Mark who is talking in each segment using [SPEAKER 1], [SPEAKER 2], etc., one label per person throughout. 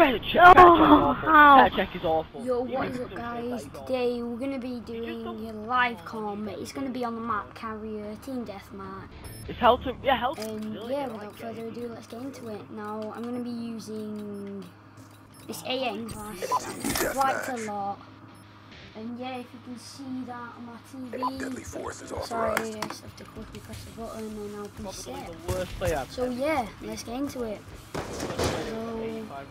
[SPEAKER 1] Better check, is
[SPEAKER 2] Oh,
[SPEAKER 1] awful.
[SPEAKER 2] how?
[SPEAKER 1] Is awful.
[SPEAKER 3] Yo,
[SPEAKER 1] You
[SPEAKER 3] what
[SPEAKER 1] can
[SPEAKER 3] is up guys?
[SPEAKER 1] that is awful.
[SPEAKER 3] Today we're going to be doing a live com. It's going to be on the map carrier team deathmatch.
[SPEAKER 1] It's hell to, yeah, hell to.
[SPEAKER 3] And
[SPEAKER 1] really
[SPEAKER 3] yeah, without
[SPEAKER 1] like
[SPEAKER 3] further ado, let's get into it. Now, I'm going to be using this AN class quite a lot. And yeah, if you can see that on my
[SPEAKER 4] Deadly
[SPEAKER 3] TV.
[SPEAKER 4] force is
[SPEAKER 3] Sorry, I
[SPEAKER 4] authorized.
[SPEAKER 3] just have to quickly press the button and I'll be
[SPEAKER 1] Probably
[SPEAKER 3] set.
[SPEAKER 1] the worst player I've
[SPEAKER 3] So yeah, let's get into it. So,
[SPEAKER 1] 85 rated.
[SPEAKER 3] I'm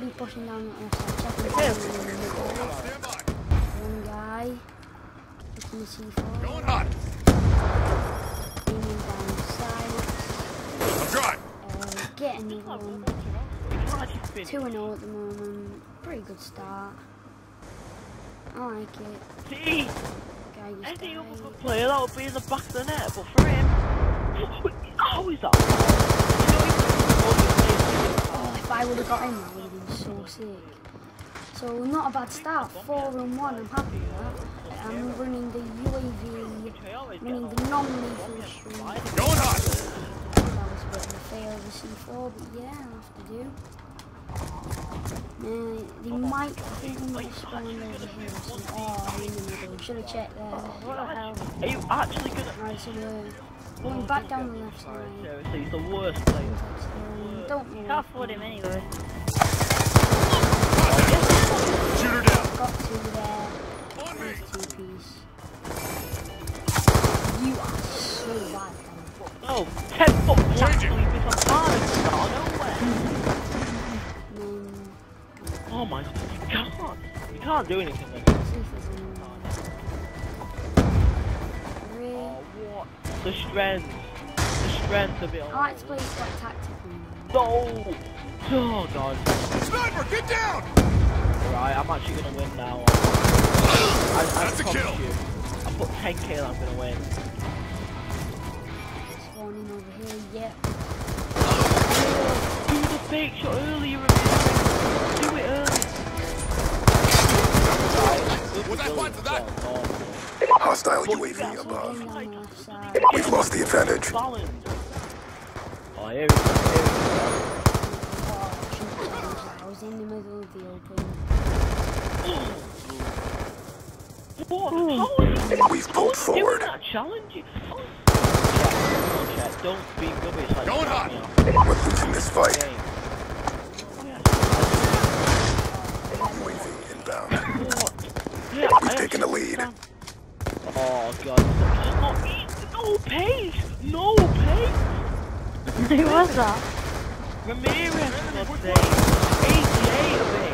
[SPEAKER 3] to be pushing down the side, the. One guy, looking to C4.
[SPEAKER 4] Going hot.
[SPEAKER 3] aiming down sights,
[SPEAKER 4] I'm dry.
[SPEAKER 3] uh, get one. 2 and 0 at the moment. Pretty good start. I like it.
[SPEAKER 1] See,
[SPEAKER 3] just
[SPEAKER 1] any other player that would be in the back of the net, but for him, Oh, is that?
[SPEAKER 3] I would have got him, that would have been so sick. So, not a bad start. 4 and 1, I'm happy with that. I'm running the UAV, running the non-lethal stream.
[SPEAKER 4] Going hot.
[SPEAKER 3] That was a bit of a fail of the C4, but yeah, I'll have to do. Man, they might we spawn over here. Oh, I'm in the middle. Should have checked there. What the hell?
[SPEAKER 1] Are you actually gonna?
[SPEAKER 3] Right, so we're going back down the left side.
[SPEAKER 1] Seriously, he's the worst player.
[SPEAKER 3] Um, don't know.
[SPEAKER 2] Can't afford him anyway.
[SPEAKER 1] Can't do anything then.
[SPEAKER 3] let's see if there's anyone. Three.
[SPEAKER 1] Oh, what? The strength. The strength of it all.
[SPEAKER 3] I like to play quite tactically.
[SPEAKER 1] No! Oh god.
[SPEAKER 4] Sniper, get down.
[SPEAKER 1] Right, I'm actually gonna win now. I, I
[SPEAKER 4] That's a kill!
[SPEAKER 1] You, I put 10k and I'm gonna win.
[SPEAKER 3] Spawning over here. Yep.
[SPEAKER 1] Do the fake shot earlier,
[SPEAKER 4] Was that one for that? Hostile UAV above. We've lost the advantage.
[SPEAKER 1] Oh, here we go.
[SPEAKER 3] I was in the middle of the open.
[SPEAKER 1] What?
[SPEAKER 4] We've pulled forward.
[SPEAKER 1] don't be rubbish like
[SPEAKER 4] Going hot. We're losing this fight.
[SPEAKER 1] Game. Oh, yeah.
[SPEAKER 4] UAV inbound.
[SPEAKER 1] What? Yeah,
[SPEAKER 4] We've taken the lead.
[SPEAKER 1] Oh god, just. No pace! No pace!
[SPEAKER 2] Who was that?
[SPEAKER 1] Ramirez, for God's sake. 88 of it.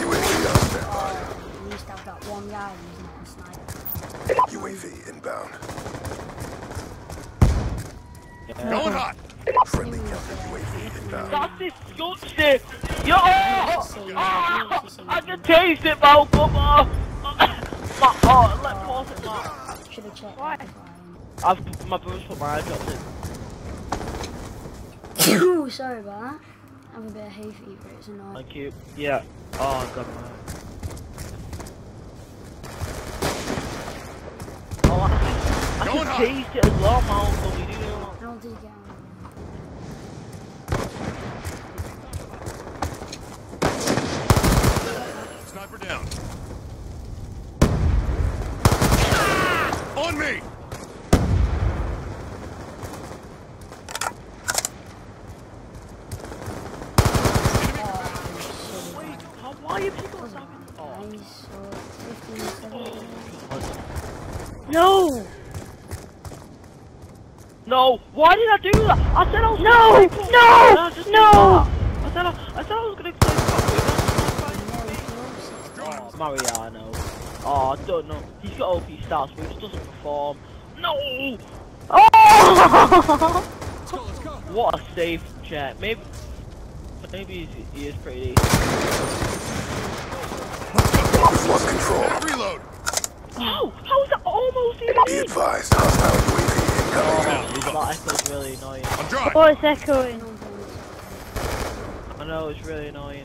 [SPEAKER 4] UAV on standby.
[SPEAKER 3] At least I've got one guy who's not a sniper.
[SPEAKER 4] UAV inbound.
[SPEAKER 1] Yeah.
[SPEAKER 4] Going hot. Friendly counter UAV inbound.
[SPEAKER 1] That's disgusting! Yo! Ah, I can taste it, Malcolm! Oh, my, oh, let pause it, Mark.
[SPEAKER 3] Should have checked
[SPEAKER 2] Why?
[SPEAKER 3] I-
[SPEAKER 1] I've, my brother's put my eye dropped in.
[SPEAKER 3] Ooh, sorry about that. I have a bit of hay fever, it's annoying.
[SPEAKER 1] Thank you. Yeah. Oh, God, man. Oh, I can, I can taste it as well, Malcolm. You do.
[SPEAKER 3] How did you get on?
[SPEAKER 4] Sniper down. On me.
[SPEAKER 1] Wait, how, why are people stopping? Oh,
[SPEAKER 3] Nice, so 15, 17.
[SPEAKER 1] God.
[SPEAKER 2] No!
[SPEAKER 1] No! Why did I do that? I said I was
[SPEAKER 2] No!
[SPEAKER 1] gonna play
[SPEAKER 2] No!
[SPEAKER 1] football. I just did
[SPEAKER 2] No!
[SPEAKER 1] I said I, I said I was gonna play football.
[SPEAKER 3] There we go,
[SPEAKER 1] Oh, Mariano. Oh, I don't know. He's got OP stats, but he just doesn't perform. No!
[SPEAKER 2] Oh!
[SPEAKER 1] What a safe chat. Maybe, maybe he is pretty decent. Oh,
[SPEAKER 2] it's echoing.
[SPEAKER 1] I know, it's really annoying.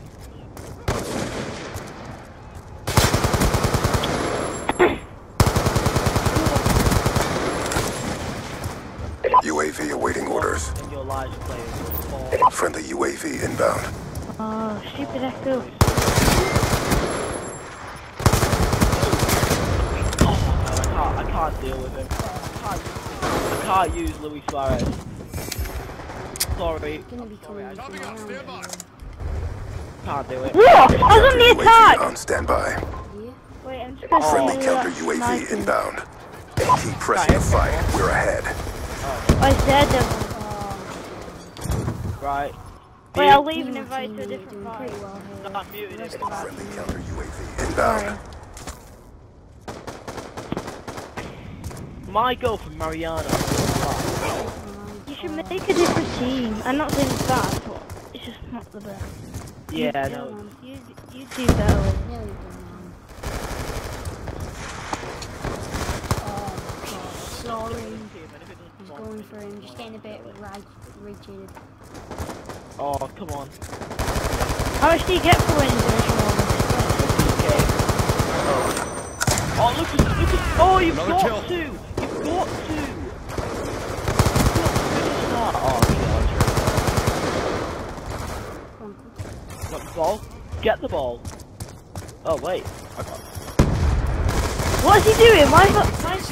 [SPEAKER 1] UAV awaiting orders.
[SPEAKER 4] Friendly UAV inbound.
[SPEAKER 2] Oh, stupid echo.
[SPEAKER 1] Oh I can't, I can't deal with him. I can't, I can't use Luis Suarez. Sorry,
[SPEAKER 3] Gonna be coming
[SPEAKER 1] I
[SPEAKER 3] from around here.
[SPEAKER 1] can't do it.
[SPEAKER 2] What? I was on the attack!
[SPEAKER 4] on standby.
[SPEAKER 2] Wait, I'm just gonna
[SPEAKER 4] Friendly
[SPEAKER 2] say
[SPEAKER 4] counter
[SPEAKER 2] that
[SPEAKER 4] UAV
[SPEAKER 2] sniping.
[SPEAKER 4] inbound. Keep pressing the fight. We're ahead.
[SPEAKER 2] I said them.
[SPEAKER 1] Right.
[SPEAKER 2] Wait, I'll
[SPEAKER 1] Deal-
[SPEAKER 2] leave and invite
[SPEAKER 3] team
[SPEAKER 2] to a different
[SPEAKER 3] doing
[SPEAKER 2] fight.
[SPEAKER 3] pretty well here.
[SPEAKER 1] I'm muted.
[SPEAKER 3] Rest
[SPEAKER 1] it.
[SPEAKER 4] Friendly counter UAV
[SPEAKER 2] Sorry.
[SPEAKER 4] inbound.
[SPEAKER 1] My goal for Mariana.
[SPEAKER 2] You should make a different team. I'm not saying it's bad, but it's just not the best.
[SPEAKER 1] Yeah,
[SPEAKER 3] Yeah,
[SPEAKER 1] no.
[SPEAKER 3] man.
[SPEAKER 2] You, you do better.
[SPEAKER 3] Nearly done. Oh, God. Sorry. He's going for him. Just getting a bit right, rigid.
[SPEAKER 1] Oh, come on.
[SPEAKER 2] How much do you get for winning Division 1?
[SPEAKER 1] Oh, look at, look at, oh, you've
[SPEAKER 4] Another
[SPEAKER 1] got
[SPEAKER 4] kill.
[SPEAKER 1] to! You've got to! Oh,
[SPEAKER 3] Come on,
[SPEAKER 1] God. Got the ball? Get the ball. Oh, wait. I got
[SPEAKER 2] What's he doing? Why is that? Why is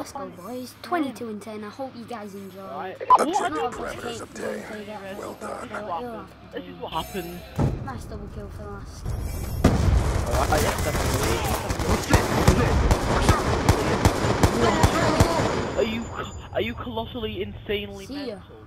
[SPEAKER 3] let's go, boys. 22 and 10. I hope you guys enjoy.
[SPEAKER 1] Right.
[SPEAKER 3] It's
[SPEAKER 4] Objective
[SPEAKER 3] not
[SPEAKER 4] parameters
[SPEAKER 3] big
[SPEAKER 4] obtained. Well done.
[SPEAKER 3] you'll
[SPEAKER 1] what
[SPEAKER 3] have
[SPEAKER 1] happens.
[SPEAKER 3] to
[SPEAKER 1] This is what happens.
[SPEAKER 3] Nice double kill for the last.
[SPEAKER 1] Alright, yes, definitely. Are you, are you colossally insanely
[SPEAKER 3] See ya.
[SPEAKER 1] mental?